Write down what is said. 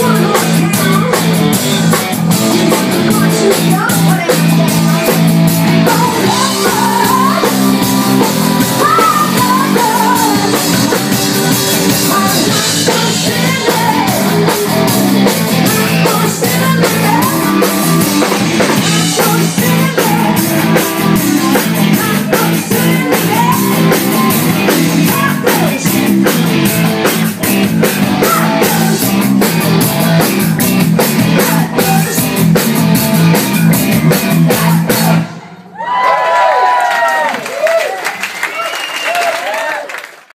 one.